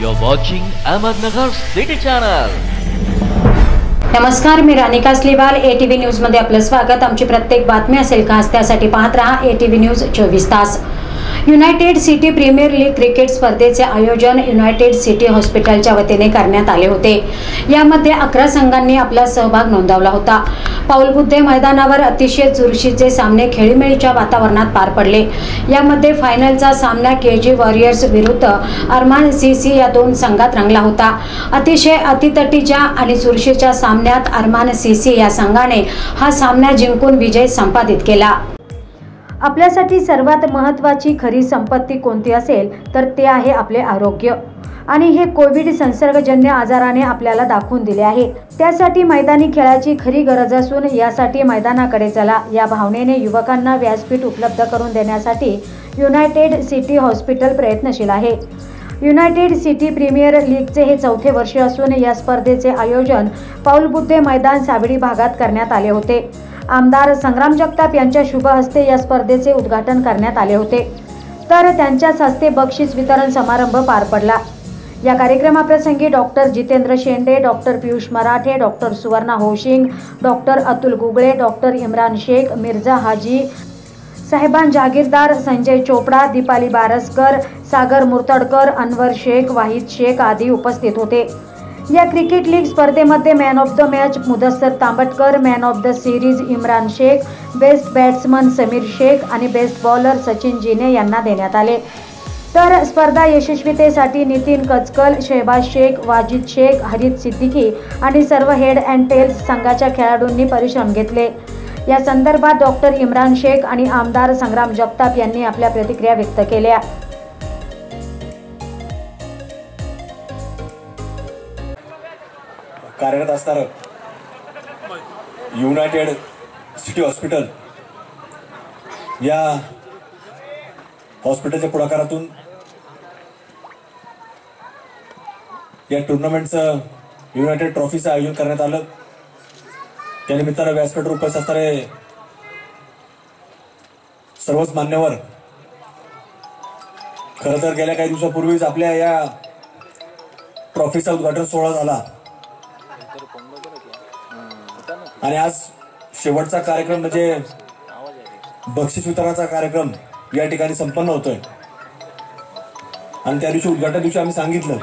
You're watching Ahmednagar City Channel. नमस्कार मी रानिका स्लिवाल ए टी व्ही न्यूजमध्ये आपलं स्वागत आमची प्रत्येक बातमी असेल खास त्यासाठी पाहत रहा ए टी व्ही न्यूज चोवीस तास United City Premier League cricket स्पर्धेचे आयोजन युनायटेड सिटी हॉस्पिटलच्या वतीने करण्यात आले होते. यामध्ये अकरा संघांनी आपला सहभाग नोंदवला होता. पाऊलबुद्धे मैदानावर अतिशय चुरशीचे सामने खेळीमेळीच्या वातावरणात पार पडले. यामध्ये फायनलचा सामना के जी वॉरियर्स विरुद्ध अरमान सी सी या दोन संघात रंगला होता. अतिशय अतितटीच्या आणि चुरशीच्या सामन्यात अरमान सी सी या संघाने हा सामना जिंकून विजय संपादित केला. आपल्यासाठी सर्वात महत्त्वाची खरी संपत्ती कोणती असेल तर ते आहे आपले आरोग्य. आणि हे कोविड संसर्गजन्य आजाराने आपल्याला दाखवून दिले आहे. त्यासाठी मैदानी खेळाची खरी गरज असून यासाठी मैदानाकडे चला. या भावनेने युवकांना व्यासपीठ उपलब्ध करून देण्यासाठी युनायटेड सिटी हॉस्पिटल प्रयत्नशील आहे. युनायटेड सिटी प्रीमियर लीगचे हे चौथे वर्ष असून या स्पर्धेचे आयोजन पाऊलबुद्धे मैदान सावडी भागात करण्यात आले होते. आमदार संग्राम जगताप यांच्या शुभ हस्ते या स्पर्धेचे उद्घाटन करण्यात आले होते. तर त्यांच्याच हस्ते बक्षीस वितरण समारंभ पार पडला. या कार्यक्रमाप्रसंगी doctor Jitendra Shende doctor Piyush Marathe doctor Suvarna Hoshing doctor Atul Gugale doctor Imran Shaikh Mirza Haji साहेबान Jagirdar Sanjay Chopda Deepali Baraskar Sagar Murtadkar Anwar Shaikh Wahid Shaikh आदी उपस्थित होते. या क्रिकेट लीग स्पर्धेमध्ये man of the match Mudassar Tambatkar man of the series Imran Shaikh best batsman Samir Shaikh आणि best bowler Sachin जिने यांना देण्यात आले. तर स्पर्धा यशस्वीतेसाठी नितीन कचकल शेहबाज शेख वाजिद शेख हरित सिद्दीकी आणि सर्व हेड अँड टेल्स संघाच्या खेळाडूंनी परिश्रम घेतले. या संदर्भात डॉक्टर इम्रान शेख आणि आमदार संग्राम जगताप यांनी आपल्या प्रतिक्रिया व्यक्त केल्या. कार्यरत असणारं युनायटेड सिटी हॉस्पिटल या हॉस्पिटलच्या पुढाकारातून या टुर्नामेंटचं युनायटेड ट्रॉफीचं आयोजन करण्यात आलं. त्यानिमित्तानं व्यासपीठावर उपस्थित असणारे सर्वच मान्यवर खरं तर गेल्या काही दिवसापूर्वीच आपल्या या ट्रॉफीचा उद्घाटन सोहळा झाला. आणि आज शेवटचा कार्यक्रम म्हणजे बक्षीस वितरणाचा कार्यक्रम या ठिकाणी संपन्न होतोय. आणि त्या दिवशी उद्घाटन दिवशी आम्ही सांगितलं.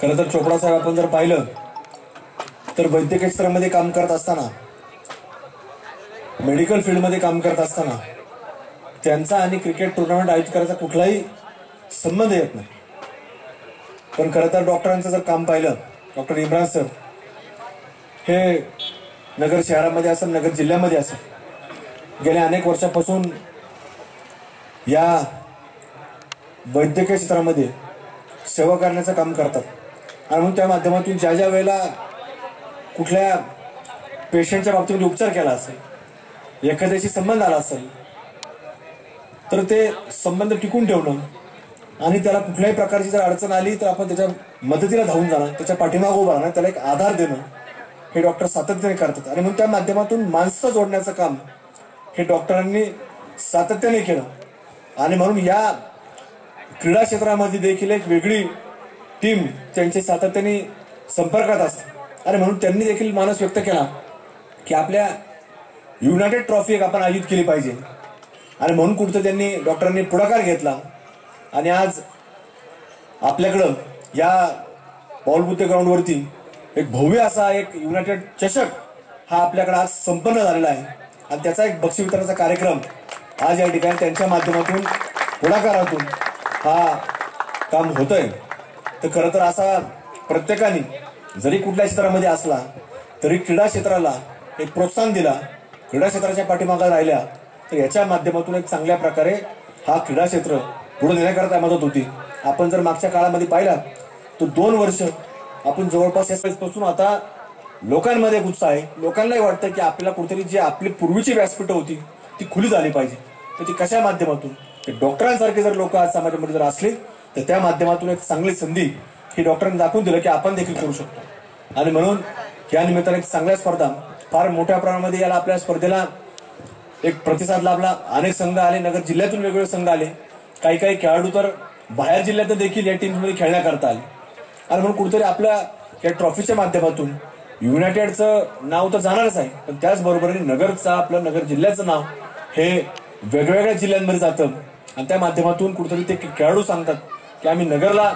खरं तर चोपडा साहेब आपण जर पाहिलं तर वैद्यकीय क्षेत्रामध्ये काम करत असताना मेडिकल फील्डमध्ये काम करत असताना त्यांचा आणि क्रिकेट टुर्नामेंट आयोजित करायचा कुठलाही संबंध येत नाही. पण खरं तर डॉक्टरांचं जर काम पाहिलं डॉक्टर इम्रान सर हे नगर शहरामध्ये असेल नगर जिल्ह्यामध्ये असेल गेल्या अनेक वर्षापासून या वैद्यकीय क्षेत्रामध्ये सेवा करण्याचं काम करतात. आणि म्हणून त्या माध्यमातून ज्या ज्या वेळेला कुठल्या पेशंटच्या बाबतीमध्ये उपचार केला असेल एखाद्याशी संबंध आला असेल तर ते संबंध टिकून ठेवणं आणि त्याला कुठल्याही प्रकारची जर अडचण आली तर आपण त्याच्या मदतीला धावून जाणं त्याच्या पाठीमागं उभं राहणं त्याला एक आधार देणं हे डॉक्टर सातत्याने करतात. आणि म्हणून त्या माध्यमातून माणसं जोडण्याचं काम हे डॉक्टरांनी सातत्याने केलं. आणि म्हणून या क्रीडा क्षेत्रामध्ये देखील एक वेगळी टीम त्यांच्या सातत्याने संपर्कात असते. आणि म्हणून त्यांनी देखील मानस व्यक्त केला की आपल्या युनायटेड ट्रॉफी एक आपण आयोजित केली पाहिजे. आणि म्हणून कुठं त्यांनी डॉक्टरांनी पुढाकार घेतला. आणि आज आपल्याकडं या बॉलबुद्धे ग्राउंडवरती एक भव्य असा एक युनायटेड चषक हा आपल्याकडे आज संपन्न झालेला आहे. आणि त्याचा एक बक्षी वितरणाचा कार्यक्रम आज या ठिकाणी त्यांच्या माध्यमातून पुढाकारातून हा काम होतंय. तर खरं तर असा प्रत्येकाने जरी कुठल्या क्षेत्रामध्ये असला तरी क्रीडा क्षेत्राला एक प्रोत्साहन दिला क्रीडा क्षेत्राच्या पाठीमागा राहिल्या तर याच्या माध्यमातून एक चांगल्या प्रकारे हा क्रीडा क्षेत्र पुढे नेण्याकरता मदत होती. आपण जर मागच्या काळामध्ये पाहिला तर दोन वर्ष आपण जवळपासपासून आता लोकांमध्ये एक उत्साह आहे. लोकांनाही वाटतं की आपल्याला कुठेतरी जी आपली पूर्वीची व्यासपीठं होती ती खुली झाली पाहिजे. तर ती कशा माध्यमातून? ते डॉक्टरांसारखे जर लोक आज समाजामध्ये जर असले तर त्या माध्यमातून एक चांगली संधी ही डॉक्टरांनी दाखवून दिलं की आपण देखील करू शकतो. आणि म्हणून या निमित्ताने एक चांगल्या स्पर्धा फार मोठ्या प्रमाणामध्ये याला आपल्या स्पर्धेला एक प्रतिसाद लाभला. अनेक संघ आले नगर जिल्ह्यातून वेगवेगळे संघ आले. काही काही खेळाडू तर बाहेर जिल्ह्यात देखील या टीममध्ये खेळण्याकरता आले. आणि म्हणून कुठेतरी आपल्या या ट्रॉफीच्या माध्यमातून युनायटेडचं नाव तर जाणारच आहे. पण त्याचबरोबर नगरचं आपलं नगर जिल्ह्याचं नाव हे वेगवेगळ्या जिल्ह्यांमध्ये जातं. आणि त्या माध्यमातून कुठेतरी ते खेळाडू सांगतात की आम्ही नगरला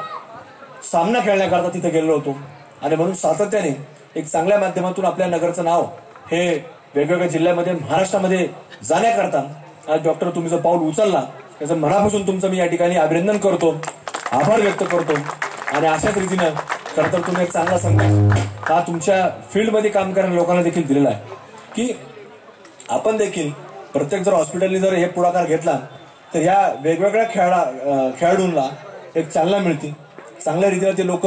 सामना खेळण्याकरता तिथे गेलेलो होतो. आणि म्हणून सातत्याने एक चांगल्या माध्यमातून आपल्या नगरचं नाव हे वेगवेगळ्या जिल्ह्यामध्ये महाराष्ट्रामध्ये जाण्याकरता आज डॉक्टर तुम्ही जो पाऊल उचलला त्याचं मनापासून तुमचं मी या ठिकाणी अभिनंदन करतो. आभार व्यक्त करतो. आणि अशाच रीतीनं खरं तर तुम्ही एक चांगला संदेश हा तुमच्या फील्डमध्ये काम करणाऱ्या लोकांना देखील दिलेला आहे. की आपण देखील प्रत्येक जर हॉस्पिटलने जर हे पुढाकार घेतला तर ह्या वेगवेगळ्या खेळा खेळाडूंना एक चालना मिळते. चांगल्या रीतीनं ते लोक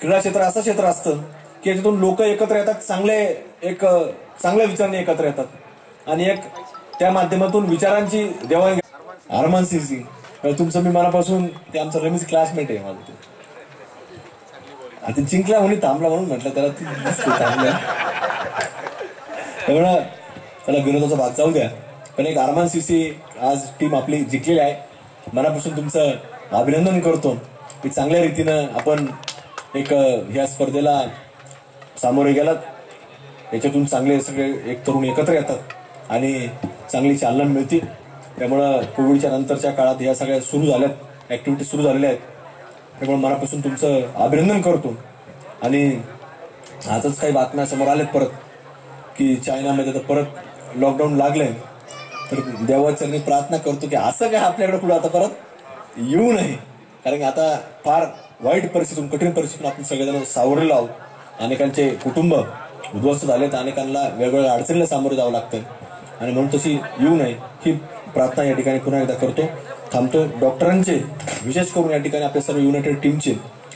क्रीडा क्षेत्र असं क्षेत्र असतं की याच्यातून लोक एकत्र येतात चांगले एक चांगल्या विचाराने एकत्र येतात. आणि एक त्या माध्यमातून विचारांची देवाण आरमान सिसी तुमचं मी मनापासून ते आमचं रमेश क्लासमेट आहे माझं ते. आता जिंकला म्हणून थांबला म्हणून म्हटलं त्याला ती दिसते चांगलं त्यामुळं त्याला विनोदाचा भाग जाऊ द्या. पण एक आरमान सीसी आज टीम आपली जिंकलेली आहे. मनापासून तुमचं अभिनंदन करतो. की चांगल्या रीतीनं आपण एक ह्या स्पर्धेला सामोरे गेलात. याच्यातून चांगले सगळे एक तरुण एकत्र येतात. आणि चांगली चालना मिळतील. त्यामुळं कोविडच्या नंतरच्या काळात या सगळ्या सुरू झाल्यात ऍक्टिव्हिटी सुरू झालेल्या आहेत. त्यामुळे मनापासून तुमचं अभिनंदन करतो. आणि आजच काही बातम्या समोर आल्यात परत की चायनामध्ये तर परत लॉकडाऊन लागले तर देवाचरणी प्रार्थना करतो की असं काय आपल्याकडे पुढे आता परत येऊ नये. कारण की आता फार वाईट परिस्थितीतून कठीण परिस्थितीतून आपण सगळेजण सावरलेलो आहोत. अनेकांचे कुटुंब उद्ध्वस्त झालेत. अनेकांना वेगवेगळ्या अडचणीला सामोरे जावं लागतं आणि म्हणून तशी येऊ नये. ही प्रार्थना या ठिकाणी पुन्हा एकदा करतो. थांबतो. डॉक्टरांचे विशेष करून या ठिकाणी आपल्या सर्व युनायटेड टीमचे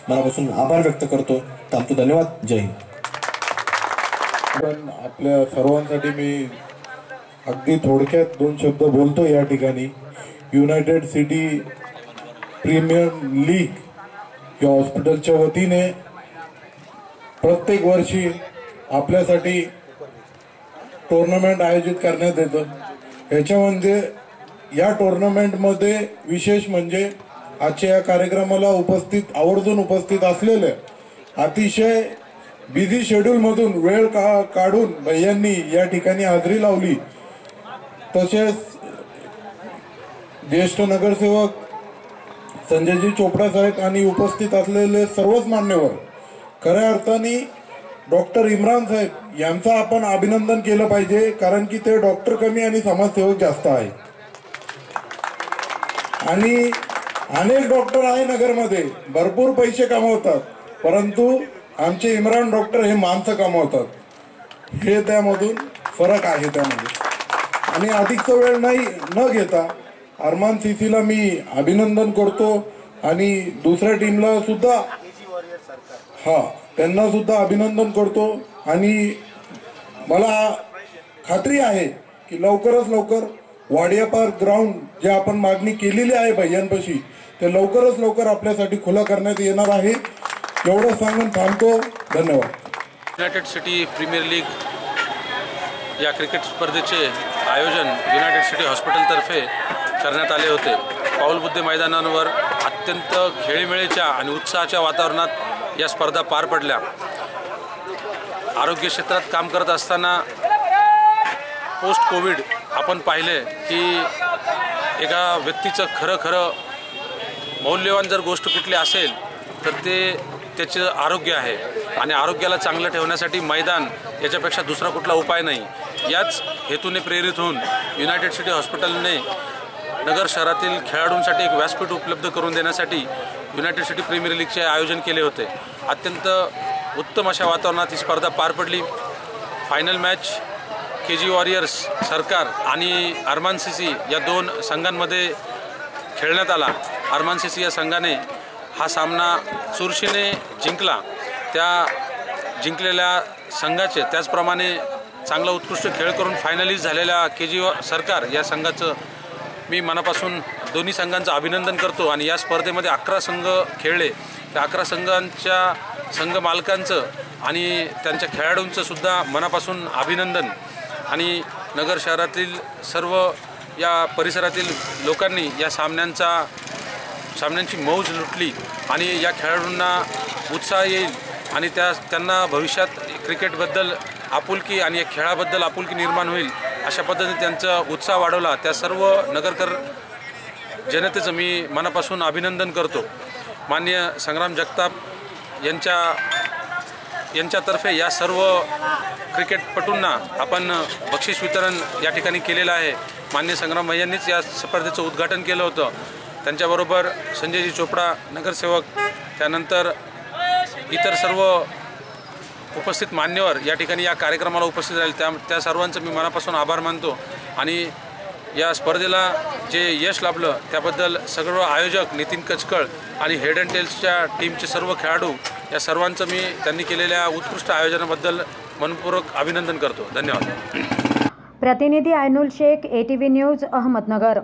मनापासून आभार व्यक्त करतो. थांबतो. धन्यवाद. जय हिंद. पण आपल्या सर्वांसाठी मी अगदी थोडक्यात दोन शब्द बोलतो या ठिकाणी. युनायटेड सिटी प्रीमियर लीग या हॉस्पिटलच्या वतीने प्रत्येक वर्षी आपल्यासाठी टोर्नामेंट आयोजित करण्यात येतं. ह्याच्यामध्ये म्हणजे या टोर्नामेंटमध्ये विशेष म्हणजे आजच्या या कार्यक्रमाला उपस्थित आवर्जून उपस्थित असलेले अतिशय बिझी शेड्यूलमधून वेळ का काढून भैयांनी या ठिकाणी हजेरी लावली. तसेच ज्येष्ठ नगरसेवक संजयजी चोपडा साहेब आणि उपस्थित असलेले सर्वच मान्यवर खऱ्या अर्थाने डॉक्टर इम्रान साहेब यांचं आपण अभिनंदन केलं पाहिजे कारण की ते डॉक्टर कमी आणि समाजसेवक जास्त आहे. आणि अनेक डॉक्टर आहे नगरमध्ये. भरपूर पैसे कमवतात. परंतु आमचे इम्रान डॉक्टर हे माणसं कमवतात. हे त्यामधून फरक आहे त्यामध्ये. आणि अधिकचा वेळ नाही न घेता अरमान सीसीला मी अभिनंदन करतो आणि दुसऱ्या टीमला सुद्धा हा त्यांना सुद्धा अभिनंदन करतो. आणि मला खात्री आहे की लवकरच लवकर वाडिया पार्क ग्राउंड जे आपण मागणी केलेली आहे भैयांपाशी ते लवकरच लवकर आपल्यासाठी खुला करण्यात येणार आहे. एवढं सांगून थांबतो. धन्यवाद. युनायटेड सिटी प्रीमियर लीग या क्रिकेट स्पर्धेचे आयोजन युनायटेड सिटी हॉस्पिटलतर्फे करण्यात आले होते. पाऊलबुद्धे मैदानांवर अत्यंत खेळीमेळीच्या आणि उत्साहाच्या वातावरणात या स्पर्धा पार पडल्या. आरोग्य क्षेत्रात काम करत असताना पोस्ट कोविड आपण पाहिले की एका व्यक्तीचं खरं खरं मौल्यवान जर गोष्ट कुठली असेल तर ते त्याचं आरोग्य आहे. आणि आरोग्याला चांगलं ठेवण्यासाठी मैदान याच्यापेक्षा दुसरा कुठला उपाय नाही. याच हेतूने प्रेरित होऊन युनायटेड सिटी हॉस्पिटलने नगर शहरातील खेळाडूंसाठी एक व्यासपीठ उपलब्ध करून देण्यासाठी युनायटेड सिटी प्रीमियर लीगचे आयोजन केले होते. अत्यंत उत्तम अशा वातावरणात ही स्पर्धा पार पडली. Final match K G Warriors Sarkar आणि अरमान सीसी या दोन संघांमध्ये खेळण्यात आला. अरमान सीसी या संघाने हा सामना चुरशीने जिंकला. त्या जिंकलेल्या संघाचे त्याचप्रमाणे चांगला उत्कृष्ट खेळ करून फायनलिस्ट झालेल्या के जी सरकार या संघाचं मी मनापासून दोन्ही संघांचं अभिनंदन करतो आणि या स्पर्धेमध्ये अकरा संघ खेळले. त्या अकरा संघांच्या संघ मालकांचं आणि त्यांच्या खेळाडूंचं सुद्धा मनापासून अभिनंदन. आणि नगर शहरातील सर्व या परिसरातील लोकांनी या सामन्यांचा सामन्यांची मौज लुटली आणि या खेळाडूंना उत्साह येईल आणि त्या त्यांना भविष्यात क्रिकेटबद्दल आपुलकी आणि या खेळाबद्दल आपुलकी निर्माण होईल अशा पद्धतीने त्यांचा उत्साह वाढवला. त्या सर्व नगरकर जनतेचं मी मनापासून अभिनंदन करतो. मान्य संग्राम जगताप यांच्या यांच्यातर्फे या सर्व क्रिकेटपटूंना आपण बक्षीस वितरण या ठिकाणी केलेलं आहे. मान्य संग्राम यांनीच या स्पर्धेचं उद्घाटन केलं होतं. त्यांच्याबरोबर संजयजी चोपडा नगरसेवक त्यानंतर इतर सर्व उपस्थित मान्यवर या ठिकाणी या कार्यक्रमाला उपस्थित राहील. त्या त्या सर्वांचं मी मनापासून आभार मानतो. आणि या स्पर्धेला जे यश लाभलं त्याबद्दल सर्व आयोजक नितीन कचकळ आणि हेड अँड टेल्सच्या टीमचे सर्व खेळाडू या सर्वांचं मी त्यांनी केलेल्या उत्कृष्ट आयोजनाबद्दल मनपूर्वक अभिनंदन करतो. धन्यवाद. प्रतिनिधी ऐनुल शेख एटीव्ही न्यूज अहमदनगर.